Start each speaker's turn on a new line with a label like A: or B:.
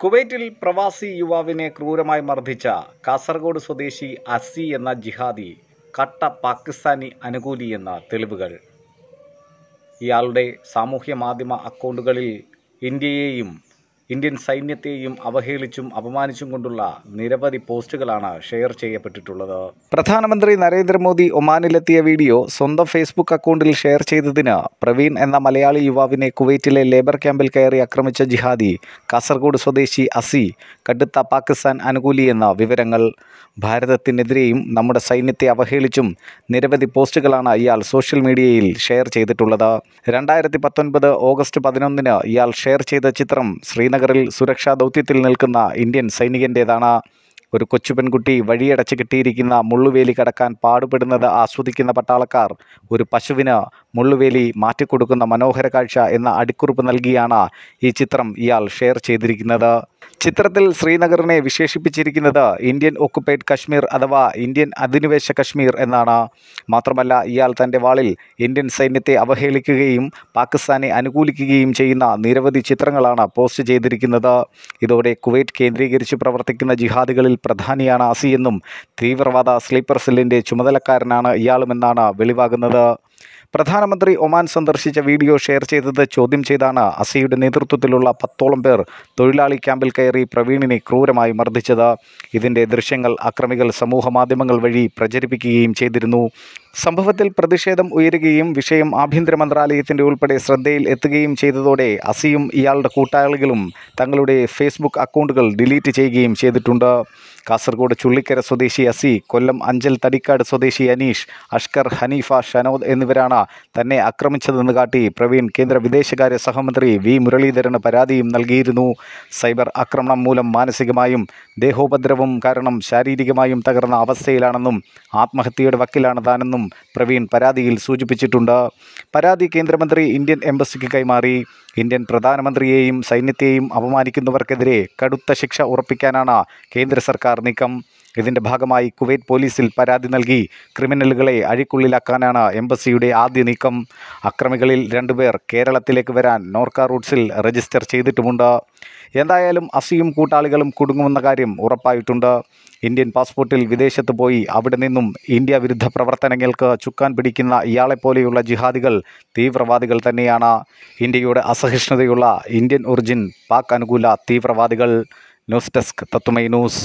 A: കുവൈറ്റിൽ പ്രവാസി യുവാവിനെ ക്രൂരമായി മർദ്ദിച്ച കാസർഗോഡ് സ്വദേശി അസി എന്ന ജിഹാദി കട്ട പാകിസ്ഥാനി അനുകൂലിയെന്ന തെളിവുകൾ. ഇയാളുടെ സാമൂഹ്യ മാധ്യമ അക്കൗണ്ടുകളിൽ ഇന്ത്യയെയും ഇന്ത്യൻ സൈന്യത്തെയും അവഹേളിച്ചും അപമാനിച്ചും കൊണ്ടുള്ള നിരവധി പോസ്റ്റുകളാണ് ഷെയർ ചെയ്യപ്പെട്ടിട്ടുള്ളത്. പ്രധാനമന്ത്രി നരേന്ദ്രമോദി ഒമാനിലെത്തിയ വീഡിയോ സ്വന്തം ഫേസ്ബുക്ക് അക്കൗണ്ടിൽ ഷെയർ ചെയ്തതിന് പ്രവീൺ എന്ന മലയാളി യുവാവിനെ കുവൈറ്റിലെ ലേബർ ക്യാമ്പിൽ കയറി ആക്രമിച്ച ജിഹാദി കാസർഗോഡ് സ്വദേശി അസി കടുത്ത പാകിസ്ഥാൻ അനുകൂലിയെന്ന വിവരങ്ങൾ. ഭാരതത്തിനെതിരെയും നമ്മുടെ സൈന്യത്തെ അവഹേളിച്ചും നിരവധി പോസ്റ്റുകളാണ് ഇയാൾ സോഷ്യൽ മീഡിയയിൽ ഷെയർ ചെയ്തിട്ടുള്ളത്. രണ്ടായിരത്തി ഓഗസ്റ്റ് പതിനൊന്നിന് ഇയാൾ ഷെയർ ചെയ്ത ചിത്രം ശ്രീനഗറിൽ സുരക്ഷാ ദൗത്യത്തിൽ നിൽക്കുന്ന ഇന്ത്യൻ സൈനികന്റേതാണ് ഒരു കൊച്ചു പെൺകുട്ടി വഴിയടച്ച് കിട്ടിയിരിക്കുന്ന മുള്ളുവേലി കടക്കാൻ പാടുപെടുന്നത് ആസ്വദിക്കുന്ന പട്ടാളക്കാർ ഒരു പശുവിന് മുള്ളുവേലി മാറ്റിക്കൊടുക്കുന്ന മനോഹര കാഴ്ച എന്ന അടിക്കുറിപ്പ് നൽകിയാണ് ഈ ചിത്രം ഇയാൾ ഷെയർ ചെയ്തിരിക്കുന്നത്. ചിത്രത്തിൽ ശ്രീനഗറിനെ വിശേഷിപ്പിച്ചിരിക്കുന്നത് ഇന്ത്യൻ ഒക്കുപൈഡ് കശ്മീർ അഥവാ ഇന്ത്യൻ അധിനിവേശ കശ്മീർ എന്നാണ്. മാത്രമല്ല ഇയാൾ തന്റെ വാളിൽ ഇന്ത്യൻ സൈന്യത്തെ അവഹേളിക്കുകയും പാകിസ്ഥാനെ അനുകൂലിക്കുകയും ചെയ്യുന്ന നിരവധി ചിത്രങ്ങളാണ് പോസ്റ്റ് ചെയ്തിരിക്കുന്നത്. ഇതോടെ കുവൈറ്റ് കേന്ദ്രീകരിച്ച് പ്രവർത്തിക്കുന്ന ജിഹാദികളിൽ പ്രധാനിയാണ് അസിയെന്നും തീവ്രവാദ സ്ലീപ്പർ സെല്ലിന്റെ ചുമതലക്കാരനാണ് ഇയാളുമെന്നാണ് വെളിവാകുന്നത്. പ്രധാനമന്ത്രി ഒമാൻ സന്ദർശിച്ച വീഡിയോ ഷെയർ ചെയ്തത് ചോദ്യം ചെയ്താണ്. അസിയുടെ നേതൃത്വത്തിലുള്ള പത്തോളം പേർ തൊഴിലാളി ക്യാമ്പിൽ കയറി പ്രവീണിനെ ക്രൂരമായി മർദ്ദിച്ചത്. ഇതിന്റെ ദൃശ്യങ്ങൾ അക്രമികൾ സമൂഹ മാധ്യമങ്ങൾ വഴി പ്രചരിപ്പിക്കുകയും ചെയ്തിരുന്നു. സംഭവത്തിൽ പ്രതിഷേധം ഉയരുകയും വിഷയം ആഭ്യന്തര മന്ത്രാലയത്തിന്റെ ഉൾപ്പെടെ ശ്രദ്ധയിൽ എത്തുകയും ചെയ്തതോടെ അസിയും ഇയാളുടെ കൂട്ടാളികളും തങ്ങളുടെ ഫേസ്ബുക്ക് അക്കൗണ്ടുകൾ ഡിലീറ്റ് ചെയ്യുകയും ചെയ്തിട്ടുണ്ട്. കാസർഗോഡ് ചുള്ളിക്കര സ്വദേശി അസി കൊല്ലം അഞ്ചൽ തടിക്കാട് സ്വദേശി അനീഷ് അഷ്കർ ഹനീഫ ഷനോദ് എന്നിവരാണ് തന്നെ ആക്രമിച്ചതെന്ന് കാട്ടി പ്രവീൺ കേന്ദ്ര വിദേശകാര്യ സഹമന്ത്രി വി. മുരളീധരന് പരാതിയും നൽകിയിരുന്നു. സൈബർ ആക്രമണം മൂലം മാനസികമായും ദേഹോപദ്രവം കാരണം ശാരീരികമായും തകർന്ന അവസ്ഥയിലാണെന്നും ആത്മഹത്യയുടെ വക്കിലാണ് താനെന്നും പ്രവീൺ പരാതിയിൽ സൂചിപ്പിച്ചിട്ടുണ്ട്. പരാതി കേന്ദ്രമന്ത്രി ഇന്ത്യൻ എംബസിക്ക് കൈമാറി. ഇന്ത്യൻ പ്രധാനമന്ത്രിയെയും സൈന്യത്തെയും അപമാനിക്കുന്നവർക്കെതിരെ കടുത്ത ശിക്ഷ ഉറപ്പിക്കാനാണ് കേന്ദ്ര സർക്കാർ നീക്കം. ഇതിന്റെ ഭാഗമായി കുവൈറ്റ് പോലീസിൽ പരാതി നൽകി. ക്രിമിനലുകളെ അഴിക്കുള്ളിലാക്കാനാണ് എംബസിയുടെ ആദ്യ നീക്കം. അക്രമികളിൽ രണ്ടുപേർ കേരളത്തിലേക്ക് വരാൻ നോർക്ക റൂട്ട്സിൽ രജിസ്റ്റർ ചെയ്തിട്ടുമുണ്ട്. എന്തായാലും അസിയും കൂട്ടാളികളും കുടുങ്ങുമെന്ന കാര്യം ഉറപ്പായിട്ടുണ്ട്. ഇന്ത്യൻ പാസ്പോർട്ടിൽ വിദേശത്ത് പോയി അവിടെ നിന്നും ഇന്ത്യ വിരുദ്ധ പ്രവർത്തനങ്ങൾക്ക് ചുക്കാൻ പിടിക്കുന്ന ഇയാളെപ്പോലെയുള്ള ജിഹാദികൾ തീവ്രവാദികൾ തന്നെയാണ്. ഇന്ത്യയുടെ അസഹിഷ്ണുതയുള്ള ഇന്ത്യൻ ഒറിജിൻ പാക് അനുകൂല തീവ്രവാദികൾ. ന്യൂസ് ഡെസ്ക് തത്തുമൈ ന്യൂസ്.